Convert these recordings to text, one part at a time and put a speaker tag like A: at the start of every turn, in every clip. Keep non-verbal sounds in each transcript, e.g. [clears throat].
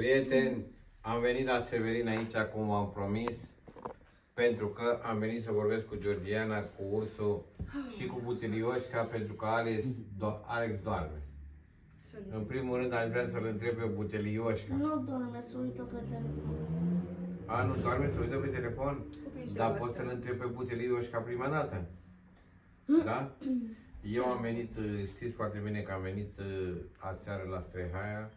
A: Prieteni, am venit la Severin aici, cum am promis, pentru că am venit să vorbesc cu Georgiana, cu Ursu și cu Butilioșca, pentru că Alex, do- Alex doarme. În primul rând, aș vrea să-l întreb pe Butilioșca.
B: Nu, doamne, să uită pe telefon.
A: A, nu doarme, se uită pe telefon?
C: Copiii se
A: Dar
C: lasă.
A: pot să-l întreb pe Butilioșca prima dată. Da? Eu am venit, uh, știți foarte bine că am venit uh, aseară la Strehaia.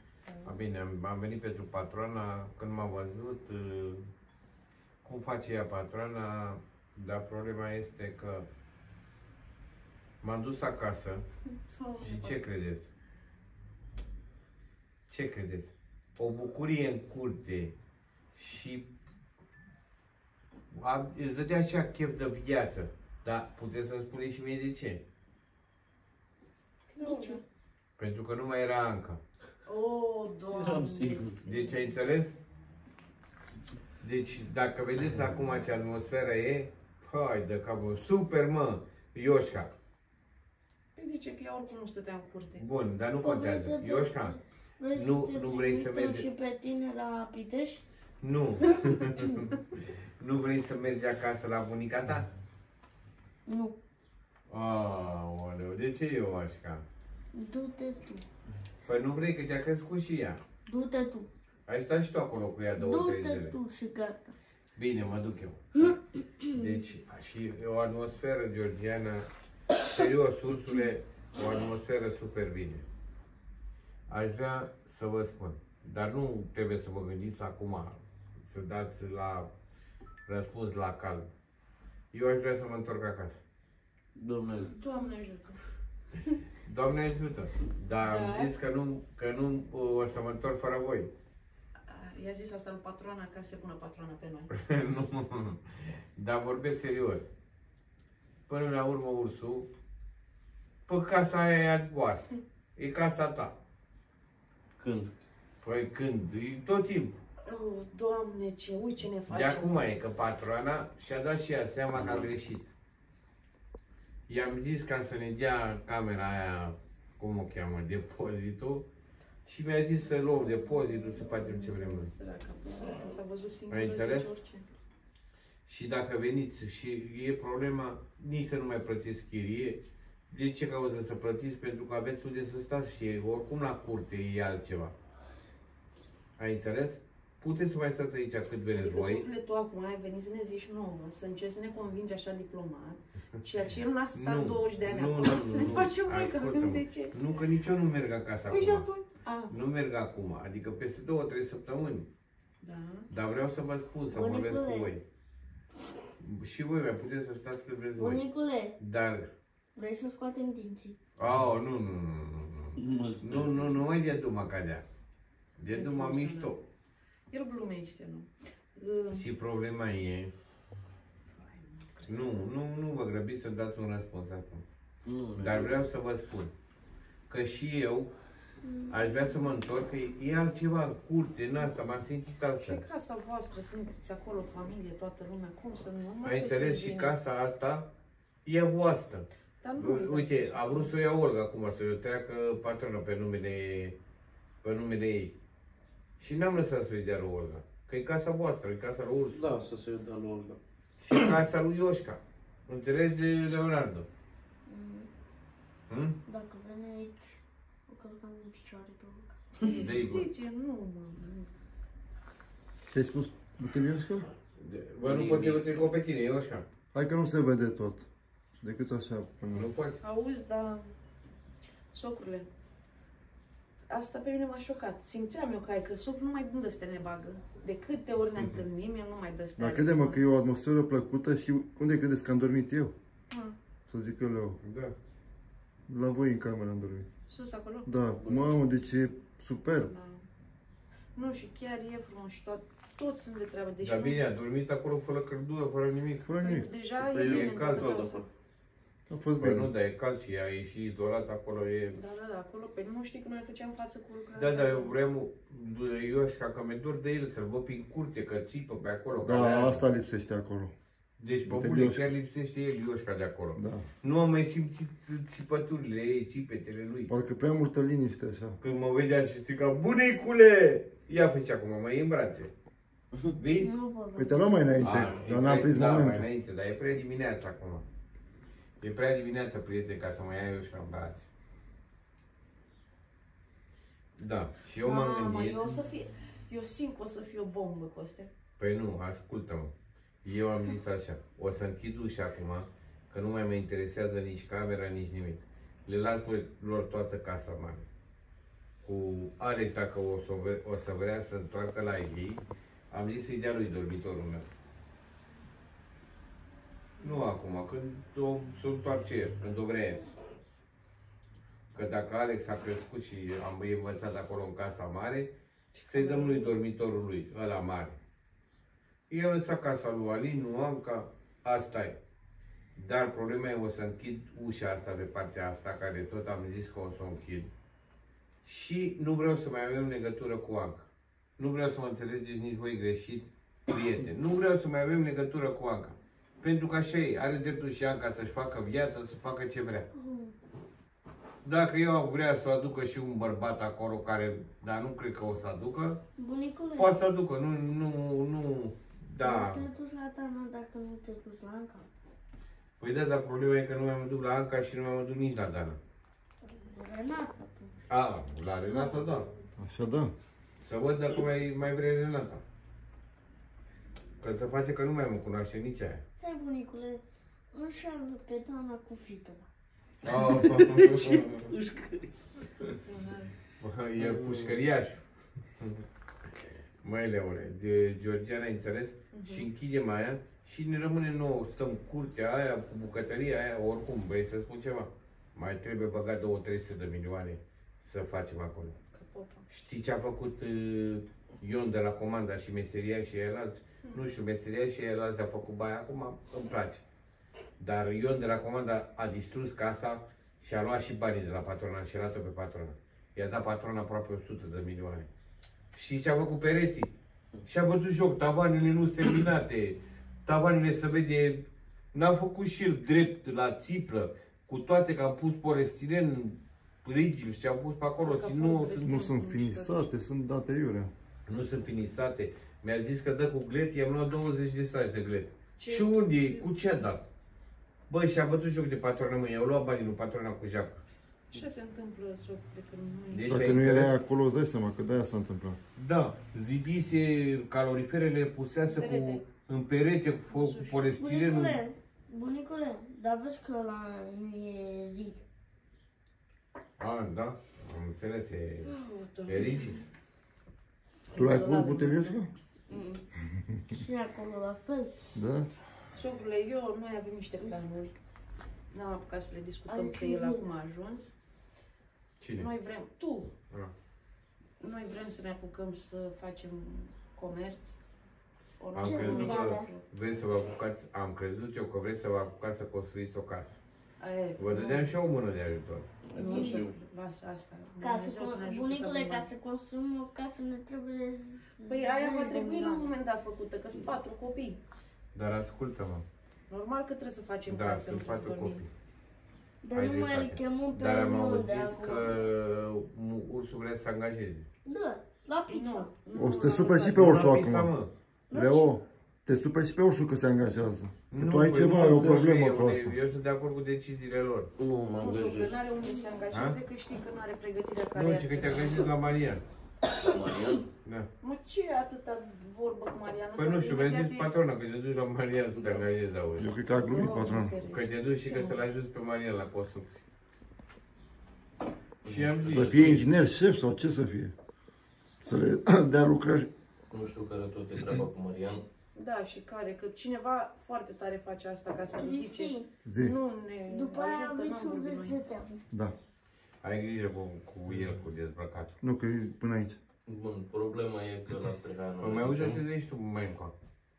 A: A, Bine, am, am venit pentru patrona, când m-a văzut, uh, cum face ea patrona, dar problema este că m-am dus acasă și ce credeți? Ce credeți? O bucurie în curte și a, îți dădea așa chef de viață. Dar puteți să-mi spuneți și mie de ce?
B: De ce?
A: Pentru că nu mai era Anca.
C: Oh, doamne.
D: Eram sigur.
A: Deci ai înțeles? Deci dacă vedeți acum ce atmosferă e, hai de capul, super mă, Ioșca.
C: Păi de ce? Că ea oricum nu stătea în curte.
A: Bun, dar nu
B: Vrei
A: contează.
B: să te-
A: Ioșca,
B: Vrei
A: Nu-
B: să te
A: nu vrei să
B: trimitem
A: mergi-
B: și pe tine la Pitești?
A: nu. [laughs] nu vrei să mergi acasă la bunica ta?
B: Nu.
A: Aoleu, de ce Ioșca?
B: Du-te tu.
A: Păi nu vrei că te-a crescut și ea.
B: Du-te tu.
A: Ai stat și tu acolo cu ea două, trei
B: Du-te
A: zile.
B: tu și gata.
A: Bine, mă duc eu. Deci, și e o atmosferă georgiană, serios, ursule, o atmosferă super bine. Aș vrea să vă spun, dar nu trebuie să vă gândiți acum, să dați la răspuns la cal. Eu aș vrea să mă întorc acasă.
D: Domnule,
C: Doamne ajută. [laughs]
A: Doamne ajută! Dar
C: Da.
A: am zis că nu, că nu o să mă întorc fără voi.
C: A, I-a zis asta lui patroana ca să se pună patroana pe noi. [laughs]
A: nu, dar vorbesc serios. Până la urmă, ursul, pe casa aia e a voastră. E casa ta.
D: când?
A: Păi când? E tot timpul.
C: Oh, doamne, ce, ui ce ne face.
A: De acum e că patroana și-a dat și ea seama că a greșit. I-am zis ca să ne dea camera aia, cum o cheamă, depozitul, și mi-a zis să luăm depozitul, să facem ce vrem noi.
C: Săraca, s-a văzut singur.
A: Ai înțeles?
C: zice orice.
A: Și dacă veniți și e problema, nici să nu mai plătiți chirie, de ce cauză să plătiți? Pentru că aveți unde să stați și oricum la curte e altceva. Ai înțeles? Puteți să mai stați aici cât vreți
C: Adică
A: voi.
C: sufletul acum ai venit să ne zici nouă, să încerci să ne convingi așa diplomat, ceea ce el n-a stat
A: Nu,
C: 20 de ani
A: nu,
C: acolo,
A: nu,
C: să
A: nu,
C: ne
A: nu.
C: facem noi, că
A: Ascultă-mă.
C: de ce?
A: Nu, că nici eu nu merg acasă
C: Păi și
A: acum.
C: atunci? A,
A: Nu merg acum, adică peste două, trei săptămâni.
C: da.
A: Dar vreau să vă spun, să
B: Bunicule.
A: vorbesc cu voi. Și voi mai puteți să stați cât vreți voi.
B: Bunicule,
A: Dar,
B: vrei să scoatem dinții?
A: oh, nu, nu, nu, nu, nu.
D: Mă
A: Nu, nu, nu mai de duma cadea. De
C: E
A: duma
C: frumos,
A: mișto.
C: El glumește, nu? Uh,
A: Și problema e... Nu, nu, nu vă grăbiți să dați un răspuns acum.
D: Nu,
A: Dar vreau să vă spun că și eu aș vrea să mă întorc, că e altceva în curte, în asta, m-am simțit
C: Și
A: altfel.
C: casa voastră, sunteți acolo, familie, toată lumea, cum să nu mai
A: Ai înțeles?
C: găsiți
A: Și
C: bine?
A: casa asta e a voastră.
C: Dar nu
A: U- Uite, a vrut să o ia Olga acum, să o treacă patronă pe numele, pe numele ei. Și n-am lăsat să-i dea lui Olga. Că e casa voastră, e casa lui Ursu.
D: Da, să se dea lui Olga.
A: Și casa lui Ioșca. Înțelegi de Leonardo?
B: Mm,
A: Hm?
B: Dacă vine aici, o călcam în picioare pe urcă. [laughs]
A: De-i bă.
C: De ce? Nu, mă. nu.
E: Ce-ai spus, Buteliosca?
A: De- Bă, nu poți să-i tricou pe tine, Ioșca.
E: Hai că nu se vede tot. Decât așa până...
A: Nu poți.
C: Auzi, dar... Socrule, asta pe mine m-a șocat. Simțeam eu că ai că socrul nu mai dă să ne bagă. De câte ori ne întâlnim, el nu mai dă
E: Dar crede-mă că e o atmosferă plăcută și unde credeți că am dormit eu?
C: Ah,
E: Să zic eu, Leo.
A: Da.
E: La voi în cameră am dormit.
C: sus acolo?
E: Da, mamă, deci e superb.
C: Da. Nu, și chiar e frumos și tot, toți sunt de treabă. Deci
A: Dar
C: nu-
A: bine, a dormit acolo fără căldură, fără nimic.
E: Fără
C: Păi,
E: nimic.
C: deja
D: Păi
C: e bine
A: e
C: în
A: cald
C: toată
D: tot
C: casa.
D: acolo.
E: A fost
A: Păi nu,
E: bine.
A: dar e cald și ea e și izolat acolo. E...
C: Da, da, da, acolo. Păi nu știi că noi făceam față cu lucrarea.
A: Da, dar eu vreau, Ioșca, că mi-e dor de el să-l văd prin curte, că țipă pe acolo. că
E: Da,
A: le-a-
E: asta lipsește acolo.
A: Deci, pe
E: Uite,
A: bune,
E: Lioșca.
A: chiar lipsește el Ioșca de acolo.
E: Da.
A: Nu am mai simțit țipăturile ei, țipetele lui.
E: Parcă prea multă liniște așa.
A: Când mă vedea și striga, bunicule! Ia fă acum, mă iei în brațe. [laughs] Vii?
B: Nu pot.
E: Păi te luam mai înainte,
A: A, e
E: dar n-am
A: prea-
E: prins
A: da, mai
E: momentul.
A: înainte, dar e prea dimineața acum. E prea dimineața, prieteni, ca să mă ia Ioșca în brațe. Da, și eu m-am
C: Mamă,
A: gândit...
C: eu o să fie, eu simt că o să fie o bombă, Coste.
A: Păi nu, ascultă-mă. Eu am zis așa, o să închid ușa acum, că nu mai mă interesează nici camera, nici nimic. Le las voi- lor toată casa mare. Cu Alex, dacă o să, vre- o să vrea să întoarcă la ei, am zis să-i dea lui dormitorul meu. Nu acum, când o, să întoarce el, când o vrea el. Că dacă Alex a crescut și am învățat acolo în casa mare, să-i dăm lui dormitorul lui, ăla mare. Eu am lăsat casa lui Alin, nu Anca, asta e. Dar problema e, o să închid ușa asta pe partea asta, care tot am zis că o să o închid. Și nu vreau să mai avem legătură cu Anca. Nu vreau să mă înțelegeți nici voi greșit, prieteni. Nu vreau să mai avem legătură cu Anca. Pentru că așa e, are dreptul și Anca să-și facă viața, să facă ce vrea. Dacă eu am vrea să aducă și un bărbat acolo care, dar nu cred că o să aducă,
B: Bunicule,
A: poate să aducă, nu, nu, nu, da.
B: nu te duci la Dana dacă nu te duci la Anca.
A: Păi da, dar problema e că nu mai mă duc la Anca și nu mai mă duc nici la Dana.
B: Renata.
A: A, la Renata, da.
E: Așa da.
A: Să văd dacă mai, mai vrea Renata. Că să face că nu mai mă cunoaște nici aia.
B: Hai, bunicule, înșeală pe Dana cu frică.
A: Oh,
D: Pușcări.
A: e pușcăriaș. Mai Leone, de Georgiana, ai înțeles? Și închidem aia și ne rămâne nouă, stăm în curtea aia, cu bucătăria aia, oricum, băi, să spun ceva. Mai trebuie băgat 2-300 de milioane să facem acolo.
C: Că popa.
A: Știi ce a făcut uh, Ion de la comanda și meseria și ceilalți? Nu știu, meseria și ceilalți a făcut baia, acum îmi place. Dar Ion de la comanda a distrus casa și a luat și banii de la patrona și a luat-o pe patrona. I-a dat patrona aproape 100 de milioane. Și ce a făcut pereții? Și a bătut joc, tavanele nu sunt terminate, tavanele se vede, n-a făcut și el drept la țiplă, cu toate că am pus porestilен rigid și am pus pe acolo
C: Dacă
A: și
C: a
A: nu,
C: fost
A: sunt,
E: Nu sunt finisate, sunt date iurea.
A: nu sunt finisate. Mi-a zis că dă cu glet, i-am luat 20 de stași de glet.
C: Ce-
A: Și unde e? Cu ce a dat? Băi, și a bătut joc de patrona mâine, i-au luat banii lui patrona cu japă.
C: Ce se întâmplă, soc, de când nu
A: Deci
E: Dacă
A: ai
E: nu
A: înțeles?
E: era acolo, îți dai seama că de-aia s-a întâmplat.
A: Da, zidise caloriferele pusese cu,
C: Perete.
A: în perete cu, fo- cu polestilenul.
B: Bunicule, bunicule, dar vezi că la nu e zid.
A: A, da, am înțeles, e,
C: Oh,
A: e rigid.
E: Tu l-ai pus butelioșca?
C: Mm. [laughs]
B: Și acolo la fel.
E: Da?
C: Socrule, eu, noi avem niște planuri. N-am apucat să le discutăm
B: Ai
C: că el
B: zis.
C: acum a ajuns.
A: Cine?
C: Noi vrem, tu,
A: Ah.
C: noi vrem să ne apucăm să facem comerț. Ori
A: Am
C: ce
A: crezut
C: să
A: că
C: facem?
A: vreți să vă apucați, am crezut eu că vreți să vă apucați să construiți o casă.
C: Aia e,
A: Vă
C: nu.
A: dădeam și eu o mână de ajutor.
C: Nu,
D: Să știu.
C: lasă asta.
B: Ca să,
C: Dumnezeu să ne
B: con-
C: ajute
B: bunicule,
C: să
B: ca
C: avem
B: să construim o casă ne trebuie
C: Păi aia va
B: zeci de
C: trebui la un
B: milioane.
C: moment dat făcută, că sunt patru copii.
A: Dar ascultă-mă,
C: Normal că trebuie să facem
A: da,
C: casă
A: sunt
C: între
A: patru
C: dormim.
A: copii.
B: Dar
A: Ai
B: nu mai îl
A: dreptate.
B: chemăm pe
A: Dar am
B: unul de
A: auzit
B: acolo.
A: că mu- ursul vrea să se angajeze.
B: Da, la pizza.
C: Nu,
E: O să te
C: nu,
E: superi
C: nu,
E: și
C: nu,
E: pe
A: Nu
E: ursul
A: la pizza,
E: acum.
A: mă.
E: Leo, te superi și pe ursul că se angajează. Că tu ai
A: păi
E: ceva,
A: nu
E: e o
A: mă
E: problemă
A: eu,
E: cu asta.
A: Eu sunt de acord cu deciziile lor.
D: Nu mă
C: Nu, socrule,
D: angajez.
C: n-are unde să se angajeze, că știi că nu are pregătirea care
A: Nu,
C: ar
A: ci că te
C: trebui.
A: angajezi la Marian.
D: Marian?
A: Da.
C: Mă, ce atâta vorbă cu Mariana?
A: Păi nu știu, mi-a zis patrona că te duci la Marian să te angajezi, auzi.
E: Eu cred că a glumit patronul.
A: Că te duci și că să-l ajuți pe Marian la construcții. Și am zis,
E: Să fie inginer șef sau ce să fie? Să le [clears throat] dea lucrări.
D: Nu știu care tot e treaba cu Marian.
C: Da, și care, că cineva foarte tare face asta ca să ridice.
B: Cristi,
E: Zi.
C: Nu ne
B: după aia
C: ajută,
B: vrei
C: n-am
B: să
C: vorbit
B: vezi
C: noi.
B: de teamă.
E: Da.
A: ai grijă cu, cu el, cu dezbrăcatul.
E: Nu, că e până aici.
D: Bun, problema e că la Streheanu
A: Păi mai auzi de aici tu, mai încă.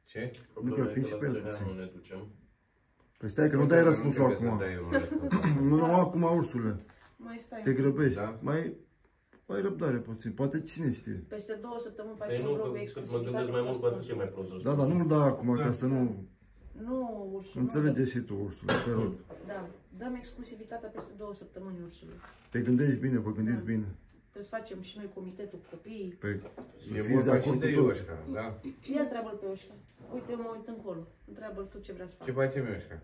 A: Ce?
D: Problema
E: Nu, că
D: e
E: prins
D: că
E: și
D: la
E: pe el
D: Streheanu
E: puțin.
D: ne ducem.
E: Păi stai că nu dai răspunsul
A: trebuie să
E: acum.
A: dai un răspuns.
E: Nu, nu, acum ursule.
C: Mai stai.
E: Te grăbești.
A: Da.
E: Mai, mai răbdare puțin. Poate cine știe.
C: Peste două săptămâni
D: Păi
C: facem
D: nu,
C: un vlog
D: că cât mă
C: exclusivitate
D: gândesc mai
C: cu
D: mult, cu atât e
C: sponsor.
D: mai prost
E: Da, dar nu-l da acum,
A: Da.
E: ca să nu...
C: Nu, ursul.
E: Înțelege și tu, ursule, te rog.
C: Da, dăm exclusivitatea peste două săptămâni ursului.
E: Te gândești bine, vă gândiți
C: Da.
E: bine.
C: Trebuie să facem și noi comitetul cu copiii.
E: Pe, să
A: E
E: fiți de
A: vorba și
E: acord
A: de
E: cu toți.
A: Ioșca, da?
C: Ia întreabă-l pe Oșca. Uite, mă uit încolo. Întreabă-l tu ce vrea să
A: Ce
C: facă.
A: facem Ioșca?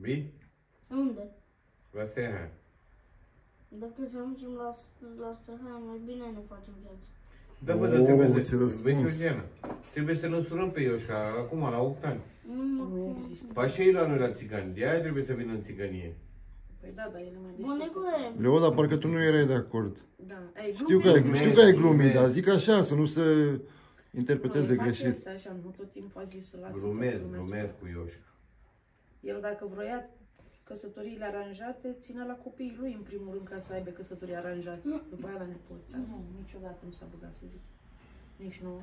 A: Bine?
B: Unde?
A: La Steha.
B: Dacă să ajungem la, la Săhai, mai bine ne facem viață.
A: Da, bă,
E: Oh,
A: dar trebuie
E: ce
A: să...
E: răspuns.
A: Vezi, Georgiana, trebuie să-l însurăm pe Ioșca acum, la 8 ani.
B: Nu, mă,
C: Nu există.
A: Pa și ei la noi la țigani, de aia trebuie să vină în țigănie.
C: Păi da, dar el e mai deștept.
B: Bunecule,
E: Leo, dar parcă tu nu erai de acord.
C: Da. Ai
E: Știu că,
C: glumit?
E: ai, știu că ai
A: glumesc.
E: glumit, dar zic așa, să nu se
C: Nu,
E: interpreteze
C: el face
E: greșit.
C: Asta așa, nu tot timpul a zis să lasă.
A: Glumesc,
C: că
A: glumesc cu Ioșca.
C: El dacă vroia căsătoriile aranjate, ținea la copiii lui în primul rând ca să aibă căsătorii aranjate. După aia la nepoți. Dar nu, niciodată nu s-a băgat să zic. Nici nouă.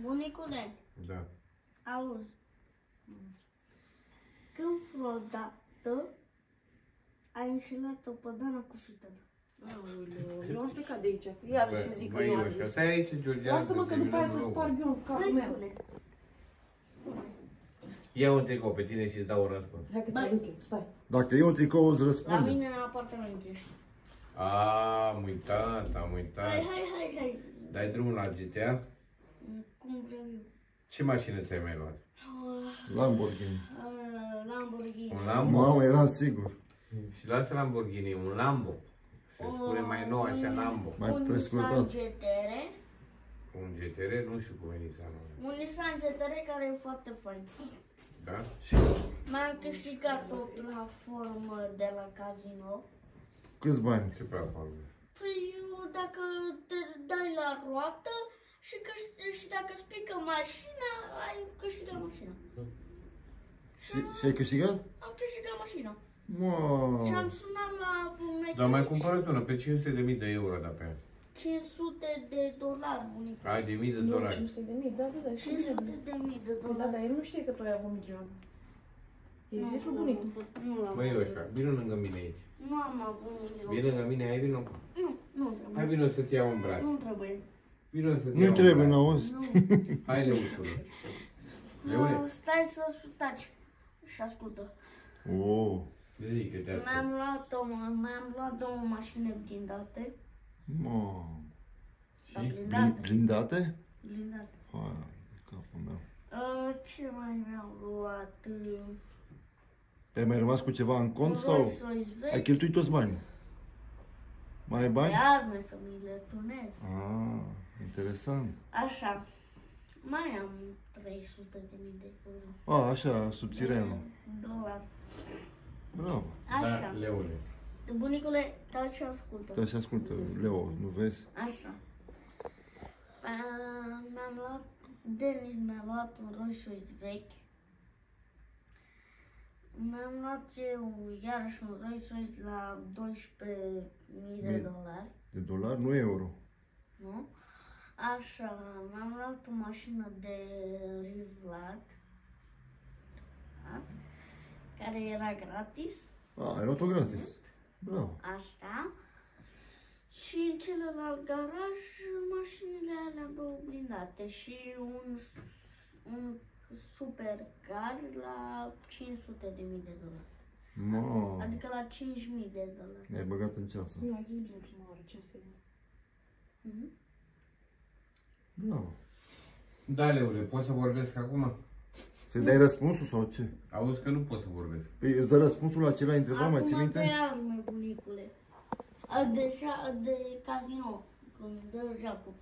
B: bunicule,
A: Da.
B: auzi. Când vreodată ai înșelat-o pe Dana cu sutele?
C: Aoleu, eu am plecat de aici. Iar și zic că
A: Băi,
C: nu am
A: Ioșca,
C: zis.
A: stai aici, Georgiana.
C: Lasă-mă că după aia să sparg eu capul
B: Hai
C: meu.
B: spune. Spune.
A: Ia un tricou pe tine și îți dau un răspuns.
C: Hai că
B: Băi.
C: ți-am încheiat, stai.
E: Dacă e un tricou, îți
B: La
E: răspunde.
B: mine în apartament ești.
A: A, am uitat, am uitat.
B: Hai, hai, hai, hai.
A: Dai drumul la GTA?
B: Cum vreau eu.
A: Ce mașină ți-ai mai luat?
E: Lamborghini.
B: Uh, Lamborghini.
A: Un Lambo?
E: Mamă, eram sigur.
A: Și lasă Lamborghini, un Lambo. Se spune mai nou așa Lambo.
E: Mai
B: un
E: prescurtat.
B: Nissan GTR.
A: Un GTR, nu știu cum e Nissan.
B: Un Nissan GTR care e foarte fain.
A: Da?
E: Și
B: Mi-am câștigat o platformă de la casino.
E: câți bani?
A: Ce platformă?
B: Păi eu, dacă te dai la roată și, câști, și dacă spică mașina, ai câștigat mașina.
E: Și, și ai câștigat?
B: Am câștigat mașina. Și am
E: Mă,
B: sunat la mecanici.
A: Dar mai cumpărat una pe 500 de mii de euro, da pe an.
B: 500 de dolari, bunic.
A: Ai de mii de
C: Nu,
A: dolari.
C: 500 de mii, da, da, da, și
B: 500
C: bine.
B: de mii de
C: Păi Da,
B: dolari.
C: dar el nu știe că tu ai avut milion. E zis lui bunicul.
B: Nu l-am
A: Băi,
B: avut.
A: Ioșca, vină lângă mine aici.
B: Nu am avut milion.
A: Vii lângă mine, hai vino.
B: Nu, nu trebuie.
A: Hai vino să-ți iau în braț.
B: Nu trebuie.
A: Vino să-ți
E: nu
A: iau în
E: trebuie,
A: braț.
E: n-auzi?
B: Nu. [laughs]
A: Hai, Leușule. Leone,
B: Nu, stai să taci și ascultă.
E: Oh,
A: zic că te
B: Mi-am
A: ascult.
B: luat, o, mi-am luat două mașini blindate.
E: Mă.
B: Da,
A: Și?
E: Blin-
B: blindate.
E: Blindate?
B: Blindate.
E: Hai, de capul meu.
B: Uh, ce mai mi-am luat? Uh,
E: Ai mai rămas cu ceva în cont sau
B: Rolls-Royce vechi.
E: ai cheltuit toți banii? Mai ai bani?
B: Pe arme să mi le tunez.
E: Ah, interesant.
B: Așa. Mai am 300 de mii de euro.
E: A, așa, subțirenul.
B: Dolari.
E: Bravo.
A: Da,
B: Așa.
A: Leone.
B: Bunicule, taci și ascultă.
E: Dar și ascultă, Leo, nu vezi?
B: Așa. Uh, mi-am luat, Denis mi-a luat un Rolls Royce vechi. Mi-am luat eu iarăși un Rolls Royce la 12.000 de
E: Bine.
B: dolari.
E: De dolari, nu euro.
B: Nu? Așa, mi-am luat o mașină de rivlat. Da? Care era gratis.
E: A, ai luat-o gratis. Bravo.
B: Așa. Și în celălalt garaj, mașinile alea două blindate și un, un supercar la 500 de mii de dolari.
E: Mă,
B: Adică la 5 mii de dolari.
E: ne-ai băgat în ceasă.
C: Nu, ai zis bine prima oară, 500 de mii.
B: Mhm.
E: Bravo.
A: Da, Leule, poți să vorbesc acum?
E: Să-i dai răspunsul sau ce?
A: Auzi că nu pot să vorbesc.
E: Păi îți dă răspunsul la ce l-ai întrebat, mai ții
B: Acum de
E: minte?
B: arme, bunicule. A, Deja de casino, când dă jaful.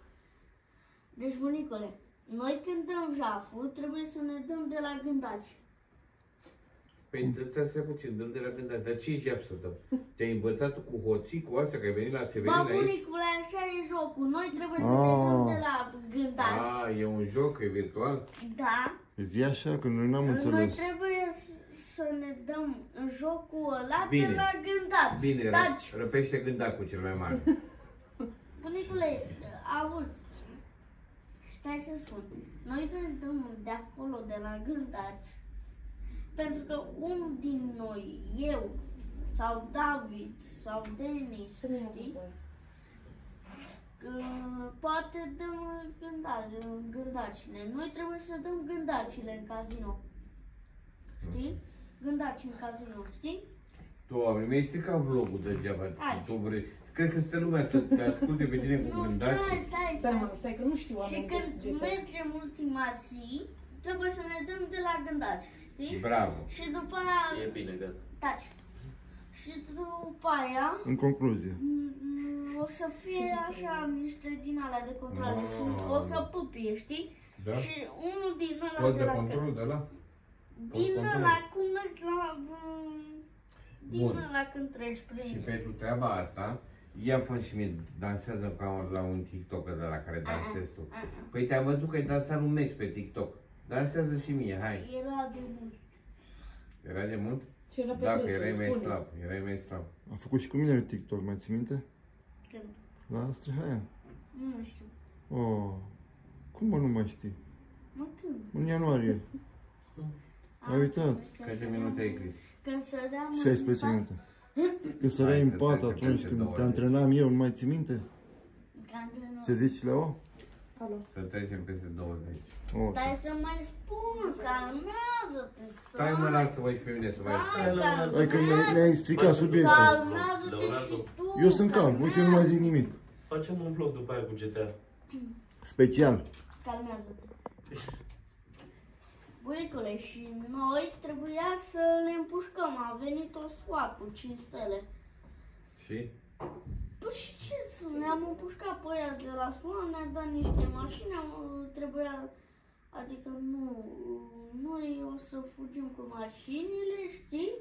B: Deci, bunicule, noi când dăm jaful, trebuie să ne dăm de la gândaci.
A: Păi, dă-ți astea puțin, dăm de la gândare. Dar ce jap să dăm? Te-ai învățat cu hoții, cu astea, că ai venit la
B: Ba,
A: Severin aici?
B: bunicule, așa e jocul. Noi trebuie să ne dăm
E: Ah.
B: de la gândaci.
A: A, e un joc, e virtual?
B: Da.
E: Zi așa, că noi n-am
B: Noi
E: înțeles.
B: trebuie s- să ne dăm în jocul ăla
A: Bine.
B: de la gândaci.
A: Bine,
B: Taci.
A: ră- răpește gândacul cel mai mare. [laughs]
B: Bunicule, auzi, stai să spun. Noi ne dăm de acolo, de la gândaci, pentru că unul din noi, eu, sau David, sau Denis,
C: Să nu mă
B: știi,
C: bucur.
B: că poate dăm gânda, gândacile. Noi trebuie să dăm gândacile în casino. Știi? Gândaci în casino, știi?
A: Doamne, mi-ai stricat vlogul degeaba.
B: Hai.
A: Tu vrei. Cred că stă lumea să te asculte pe tine cu
B: Nu,
A: gândaci.
B: stai, stai,
C: Stai, mă,
B: stai.
C: stai că nu știu
B: Și
C: oameni
B: când
C: de GTA.
B: mergem ultima zi, trebuie să ne dăm de la gândaci, știi?
A: Bravo.
B: Și după aia,
D: E bine, gata.
B: taci. Și după aia,
E: În concluzie.
B: mm, o să fie așa niște din alea de control
A: Mamă.
B: și o să pupie, știi?
A: Da?
B: Și unul din ăla
A: Poți
B: de
A: de
B: la
A: control de la?
B: Din
A: Poți control.
B: ăla, cum mergi la... mm, Din
A: Bun.
B: ăla când treci
A: Și
B: prin...
A: pentru treaba asta, ia fă și mie, dansează ca la un TikTok de la care dansezi tu. Păi te-am văzut că ai dansat un meci pe TikTok. Dansează și mie, hai.
B: Era de mult.
A: Era de mult?
C: Ce era pe
A: Da, că
C: trece,
A: erai mai
C: spune.
A: slab, erai mai slab.
E: A făcut și cu mine un TikTok, mai ții minte?
B: Când?
E: La Strihaia.
B: Nu știu.
E: Oh, cum mă nu mai știi?
B: Mă, când?
E: În ianuarie. [laughs] Ai uitat.
A: Câte minute ai, Cris?
B: Când săream în
E: 16
B: pat,
E: minute. [laughs] Când săreai
A: Hai
E: în
A: să
E: pat
A: trecem
E: atunci
A: peste
E: când
A: două
E: te
A: ore.
E: antrenam eu, nu mai ții minte?
B: ca antrenor.
E: Ce zici, Leo?
C: Alo.
A: Să trecem peste 20.
E: Oh,
B: Stai să mai spun, calmează-te,
A: Stai mă, lasă-vă și pe mine să mai spun.
B: Stai, calmează.
E: Hai că ne- ne-ai stricat subiectul.
B: Calmează-te și tu.
E: Eu sunt calm, uite, eu nu mai zic nimic.
D: Facem un vlog după aia cu GTA.
E: Special.
B: Calmează-te. Bunicule, și noi trebuia să le împușcăm. A venit o SWAT cu 5 stele.
A: Și?
B: Păi și ce să ne-am împușcat pe ea de la SUA, ne-a dat niște mașini, am, trebuia, adică nu, noi o să fugim cu mașinile, știi?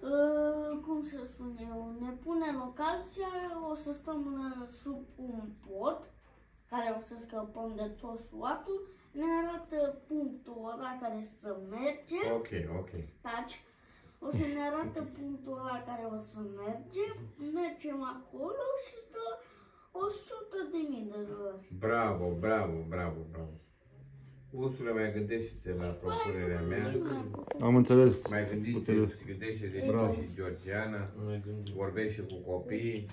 B: Uh, cum să spun eu, ne pune locația, o să stăm uh, sub un pod, care o să scăpăm de tot SWAT-ul, ne arată punctul ăla care să mergem,
A: Ok, ok.
B: taci, o să ne arată punctul ăla care o să mergem, mergem acolo și stă 100 de mii de dolari.
A: Bravo, bravo, bravo, bravo. Ursule, mai gândește la propunerea mea.
E: Am înțeles.
A: Mai gândiți,
E: Puteți.
A: gândește-te
E: Bravo.
A: și Georgiana.
D: Nu mai gândim.
A: Vorbește cu copiii,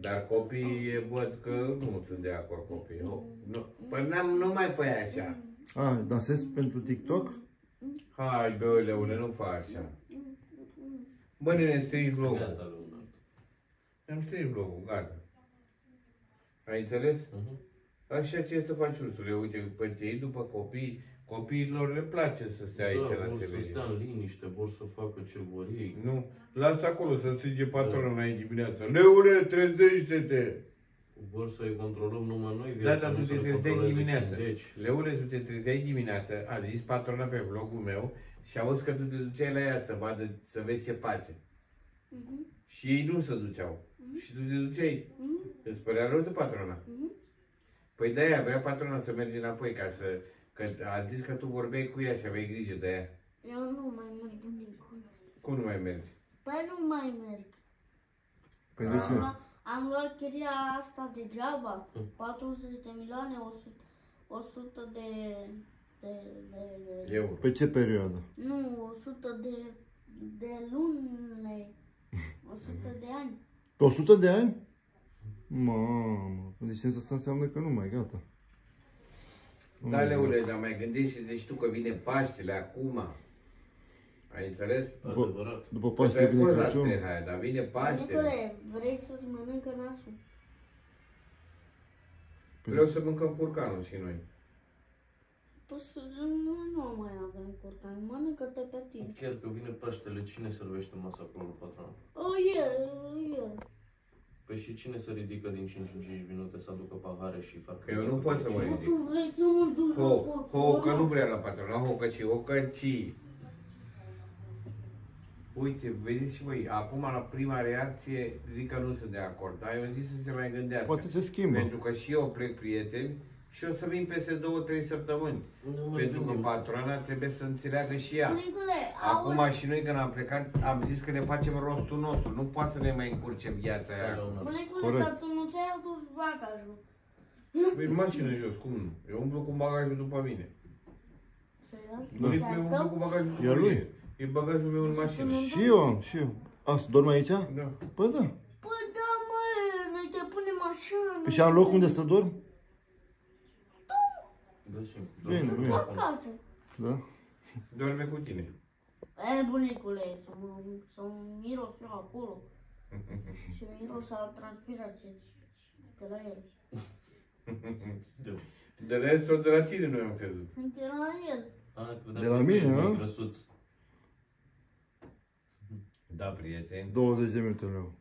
A: dar copiii văd că nu sunt de acord copiii. Nu, nu, păi n-am, nu mai păi așa.
E: A, dansezi pentru TikTok?
A: Hai, bă, Leone, nu faci așa. Bă, nene, strici vlogul.
D: Gata, Leonard.
A: Am strici vlogul, gata. Ai înțeles?
D: Mhm.
A: Așa ce să faci, Ursule? Uite, pe tei după copii, copiilor le place să stea aici
D: Da,
A: la
D: vor să
A: televiziune.
D: stea în liniște, vor să facă ce vor ei.
A: Nu, lasă acolo să strige patrona înainte dimineața. Leone, trezește-te!
D: Vor să-i controlăm numai noi,
A: Da,
D: viața
A: dar
D: nu
A: tu
D: să
A: te
D: le
A: trezeai
D: controleze
A: dimineața.
D: 50.
A: Leule, tu te trezeai dimineața, a zis patrona pe vlogul meu și auzi că tu te duceai la ea să vadă, să vezi ce face. Și ei nu se duceau. Și tu te duceai. Îți părea rău de patrona. Păi de-aia vrea patrona să mergi înapoi ca să... Că a zis că tu vorbeai cu ea și aveai grijă de ea.
B: Eu nu mai merg bunicule.
A: Cum nu mai mergi?
B: Păi nu mai merg.
E: Păi de ce?
B: Am luat, am luat chiria asta degeaba. 40 de milioane, 100, 100 de, de, de, de
A: Eu.
E: Pe ce perioadă?
B: Nu, 100 de, de luni, 100 de ani.
E: Pe 100 de ani? Mamă, deci asta înseamnă că nu mai, gata.
A: Da, Leule, dar mai gândește deci tu că vine Paștele acum. Ai înțeles?
D: Adevărat.
E: După
A: Păi
E: Paște
A: tu ai
E: vine
A: fost la
E: Crăciun.
A: Strehaia, dar vine Paștele.
B: Bunicule, vrei să-ți mănâncă nasul?
A: Vreau să mâncăm curcanul și noi.
B: Păi să, nu, nu mai avem curcan, mănâncă-te pe tine.
D: Chiar că vine Paștele, cine servește masa acolo la patron?
B: O, e, e.
D: Păi și cine se ridică din 5 în 5 minute să aducă pahare și fac
A: Că eu nu pot să mă
B: Nu,
A: ridic.
B: tu vrei să mă duci la
A: Ho,
B: porc,
A: ho, că
B: ăla?
A: nu vrea la patron, la hocăci, hocăci. Uite, vedeți și voi, acum la prima reacție zic că nu sunt de acord, dar eu zis să se mai gândească.
E: Poate se schimbă.
A: Pentru că și eu plec prieteni și o să vin peste două, trei săptămâni.
D: Nu mai
A: Pentru că
D: gândim.
A: patrona trebuie să înțeleagă și ea.
B: Bunicule,
A: Acum
B: auzi,
A: și noi când am plecat am zis că ne facem rostul nostru, nu poate să ne mai încurce viața
D: Stai,
A: aia.
D: Leonard.
B: bunicule,
E: Corect.
B: dar tu nu ți-ai adus bagajul.
A: Păi în mașină jos, cum nu? Eu umblu cu bagajul după mine.
B: Serios?
A: Bunicul meu
B: Chiar
A: umblu
B: tău?
A: cu bagajul după
E: E lui.
A: mine. E bagajul meu în mașină.
E: Și eu am, și eu. A, să dorm aici?
A: Da.
E: Păi da.
B: Păi da, mă, noi te punem așa.
E: Păi și am loc unde să dorm?
D: Da, și
E: Bine,
D: dorm
E: bine.
D: acum.
B: Acasă.
E: Da?
A: Dorme cu tine.
B: E, bunicule, să mă, să mă miros eu acolo. [laughs] Și miros a transpirație de la el.
D: Da. [laughs]
A: De la el sau de la tine, nu am crezut.
B: De la el.
D: A, credeam
E: De
D: că
E: la
D: tu
E: mine,
D: ești mai
E: a?
D: grăsuț.
A: Da, prieteni.
E: 20 de minute meu.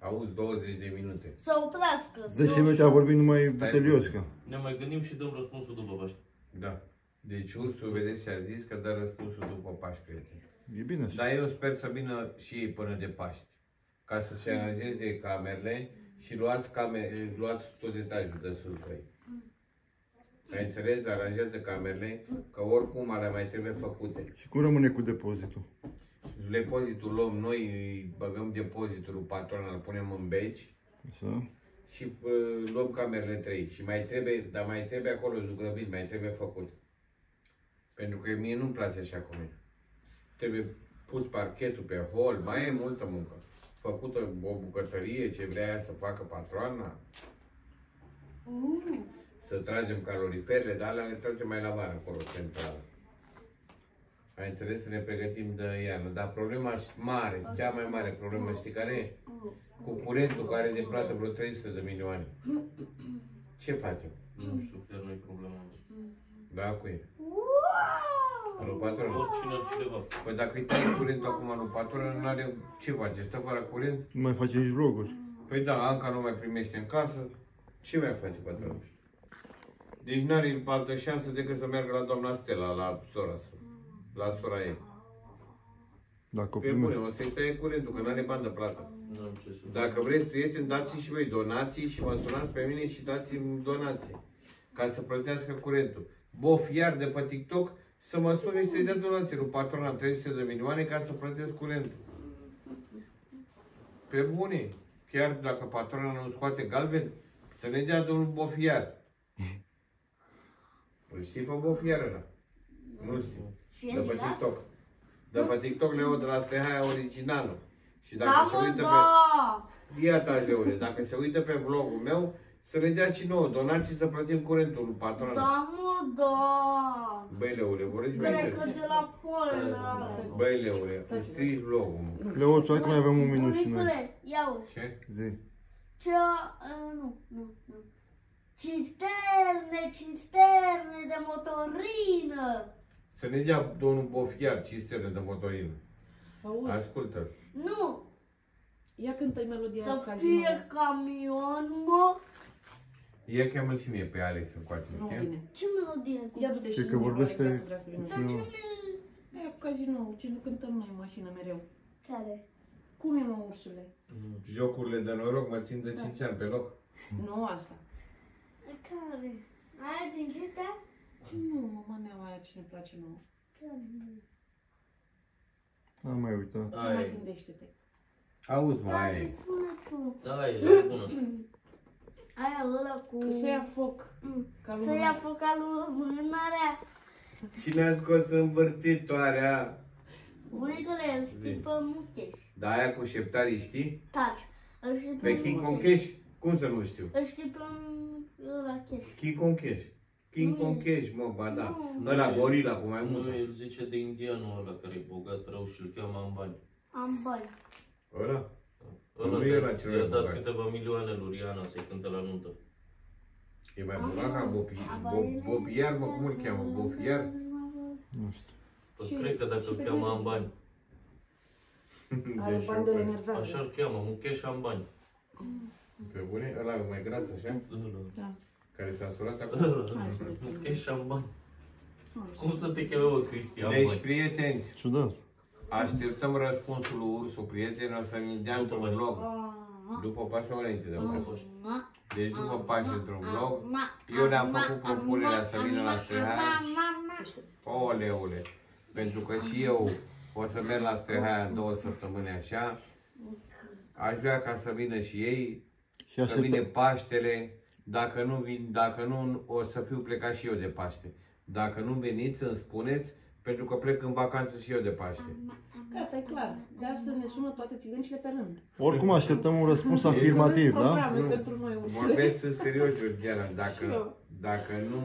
A: Auzi 20 de minute.
B: Să oprească.
E: 10 minute a vorbit numai Butelioșca.
D: Ne mai gândim și dăm răspunsul după Paște.
A: Da. Deci ursul, vedeți, și-a zis că dă răspunsul după Paști, prieteni.
E: E bine așa.
A: Dar eu sper să vină și ei până de Paști. Ca să se aranjeze camerele și luați, camere, luați tot etajul de sus, băi. Ai înțeles? Aranjează camerele, că oricum alea mai trebuie făcute.
E: Și cum rămâne cu depozitul?
A: Depozitul luăm noi, îi băgăm depozitul lui patron, îl punem în beci
E: Așa?
A: și uh, luăm camerele 3. Și mai trebuie, dar mai trebuie acolo zugrăvit, mai trebuie făcut. Pentru că mie nu-mi place așa cum e. Trebuie pus parchetul pe hol, mai e multă muncă. Făcută o bucătărie, ce vrea ea să facă patroana,
B: Mm.
A: să tragem caloriferele, dar alea le tragem mai la vară acolo, central. Ai înțeles? Să ne pregătim de iarnă. Dar problema mare, cea mai mare problemă, știi care e? Cu curentul care e de plată vreo 300 de milioane. [coughs] Ce facem?
D: Nu știu, chiar nu e problema.
A: Da, cu el.
B: Wow!
A: Lui patron.
D: Oricine altcineva.
A: Păi dacă îi tai curentul acum lui patron, nu are ce face? Stă fără curent?
E: Nu mai face nici vloguri.
A: Păi da, Anca nu mai primește în casă. Ce mai face patronul? Deci n-are altă șansă decât să meargă la doamna Stella, la sora sa. La sora ei.
E: Dacă o
A: Pe bune,
E: primești.
A: o să-i taie curentul, că n-are bani de plată.
D: Nu am ce să
A: Dacă vreți, prieteni, dați și voi donații și mă sunați pe mine și dați-mi donații. Ca să plătească curentul. Bof, iar de pe TikTok, să mă sune și să-i dea donații lui patrona 300 de milioane ca să plătesc curentul. Pe bune. Chiar dacă patrona nu scoate galben, să ne dea domnul Bofiar. [laughs] Îl știi pe Bofiar ăla? Nu știu.
B: Și e
A: De pe
B: din
A: TikTok. De pe TikTok le de la Strehaia originală. Și dacă
B: Da,
A: se
B: mă,
A: uită pe...
B: da!
A: Iată, Leule, dacă se uită pe vlogul meu, să ne dea și nouă donații să plătim curentul lui patron.
B: Da, mă, da!
A: Băi, Leule, vorbești
B: Cred
A: mai
B: că
A: încet.
B: de la Polna.
A: Băi, Leule, îmi strici vlogul, mă.
E: Leoțu, hai că mai avem un minut și noi.
B: Bunicule, ia uzi.
A: Ce?
E: Zi.
B: Ce... Uh, nu, nu, nu. Cisterne, cisterne de motorină.
A: Să ne dea domnul Bofiar cisterne de motorină.
C: Auzi,
A: Ascultă.
B: Nu,
C: ia cântă melodia
B: să
C: Casino.
B: fie camion, mă.
A: Ia cheamă și mie pe Alex încoace,
C: Nu
A: știi?
C: vine.
B: Ce melodie?
C: Ia du-te și
E: Cred că
C: zi-mi,
E: vorbește-
C: Alex, dacă vrea să vină.
B: Dar
E: Nu.
B: ce mel...
C: Aia cu casino, ce nu cântăm noi în mașină mereu.
B: Care?
C: Cum e, mă, ursule?
A: Jocurile de noroc mă țin de 5 ani pe loc.
C: Nu asta.
B: Care? Aia din cidea?
C: Nu, maneaua aia ce ne place nouă.
E: Am mai uitat.
C: Nu mai
D: Aia e.
C: gândește-te.
A: Auzi, mă, aia
B: Tati,
A: e.
B: spune tu.
D: Da, e bună. [clears throat]
B: Aia ăla cu...
C: Că să ia foc. Ca
B: Să
C: lumea.
B: ia focalul vânarea.
A: Cine a scos învârtitoarea?
B: Bunicule, îl știi pe Mucheș.
A: Da, aia cu șeptarii, știi?
B: Taci. Îl știi pe
A: Pe King
B: Mucheș.
A: Kong Cash? Cum să nu știu?
B: Îl știi pe ăla Cheș.
A: King Kong Cash. King
B: Nu.
A: Kong Cash, mă, ba da.
B: Nu.
A: Ăla gorila cu mai
D: Nu,
A: mult.
D: el zice de indianul ăla care e bogat rău și îl cheamă Ambani.
B: Am bani.
A: Ăla?
D: Ăla
A: Nu era cel mai
D: i-a dat
A: bogat.
D: câteva milioane lui Rihanna să-i cânte la nuntă.
A: E mai bogat ca Bopi. Bo- Bopiar, mă, cum îl cheamă? Bofiar?
E: Nu știu.
D: Păi
C: Și-
D: cred că dacă
C: și
D: îl
C: pe
D: cheamă
C: mine.
D: Ambani. [laughs]
C: Are
A: Deci,
C: bani de
A: bă,
D: Așa
C: enervează.
D: îl cheamă, Mukesh Ambani.
A: Pe bune? Ăla e mai gras așa?
C: Da.
A: Care s-a surat acum?
C: Hai să vedem.
D: Mukesh Ambani.
C: Hai să
D: Cum să te cheamă, bă, Cristi
A: Deci,
D: Ambani?
A: prieteni,
E: Ciudat.
A: așteptăm răspunsul lui Ursu, prieteni, o să ne dea
D: După
A: într-un
D: Paște.
A: vlog. După Paște sau înainte de Paște? Deci după Paște într-un vlog. Eu le-am făcut propunerea să vină la Strehaia. Oleule. Pentru că și eu o să merg la Strehaia în două săptămâni așa. Aș vrea ca să vină și ei,
E: Și
A: să vine
E: așteptăm.
A: Paștele. Dacă nu, vin, dacă nu, o să fiu plecat și eu de Paște. Dacă nu veniți, îmi spuneți, pentru că plec în vacanță și eu de Paște.
C: Gata, e clar. De astăzi ne sună toate țigăncile pe rând.
E: Oricum așteptăm un răspuns
C: Să
E: afirmativ,
C: vedem
E: da?
C: programe
A: Nu.
C: pentru noi, ursule.
A: Vorbesc în serios, Georgiana.
C: Și
A: Dacă,
C: eu.
A: dacă nu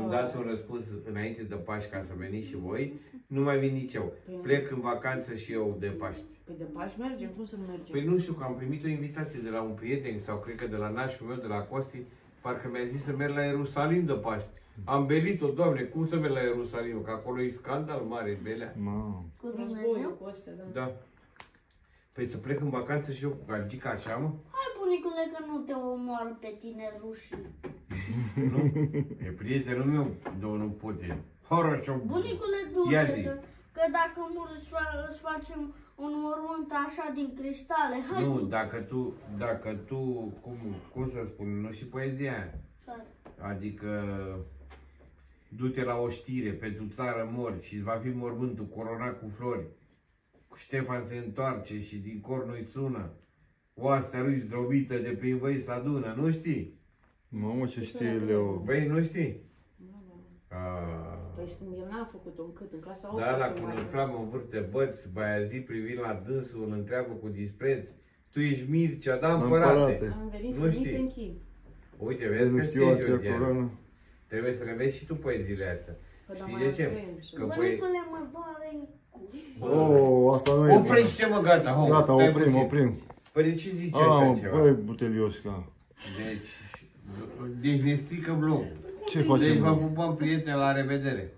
A: îmi dați un răspuns înainte de Paști ca să veniți și voi, nu mai vin nici eu. Plec în vacanță și eu de Paști.
C: Păi de Paști mergem, cum să nu mergem?
A: Păi nu știu, că am primit o invitație de la un prieten sau cred că de la nașul meu, de la Costi, parcă mi-a zis să merg la Ierusalim de Paști. Am belit-o, doamne, cum să merg la Ierusalim? Că acolo e scandal mare, belea.
E: Mamă.
B: Cu
C: Războiul
B: Dumnezeu?
C: cu astea, da.
A: Da. Păi să plec în vacanță și eu cu gagica așa, mă?
B: Hai, bunicule, că nu te omoară pe tine rușii.
A: Nu? E prietenul meu, domnul Putin. Horoșov.
B: Bunicule,
A: Ia
B: du-te,
A: zi.
B: că, că dacă nu îți, fa- îți facem un mormânt așa din cristale, hai.
A: Nu, dacă tu, dacă tu, cum, cum să spun, nu și poezia aia.
B: Care?
A: Adică du-te la o știre, pentru țară mor și va fi mormântul coronat cu flori. Ștefan se întoarce și din cor nu-i sună. Oastea lui zdrobită de prin văi se adună, nu știi?
E: Mamă, ce știe Leo.
A: Băi, nu știi? A,
C: Păi el n-a făcut-o încât, în clasa 8
A: da, la
C: se
A: când
C: mai-
A: îl flamă în vârte băți, zi privind la dânsul, îl întreabă cu dispreț. Tu ești Mircea, da, împărate.
E: Împărate.
C: Am venit
A: Nu
C: să
A: știi.
C: mi te închin.
A: Uite,
E: Eu
A: vezi
E: nu
A: că
E: știu
A: știi,
E: ația
A: Georgiana.
E: coroană.
A: Trebuie să le vezi și tu poeziile astea.
C: Păi, dar
A: Știi
C: mai
A: de ce?
C: avem și-
A: Că poe...
B: Bunicule, mă doare în cu.
E: Oh, asta nu e.
A: Oprește mă, gata, ho,
E: Gata,
A: stai
E: oprim,
A: puțin.
E: oprim.
A: Păi de ce zici
E: Ah,
A: așa
E: mă,
A: ceva?
E: băi, butelioșca.
A: Deci, deci ne strică vlogul.
E: Ce
A: Deci
E: facem?
A: vă
E: mă?
A: pupăm prieteni, la revedere.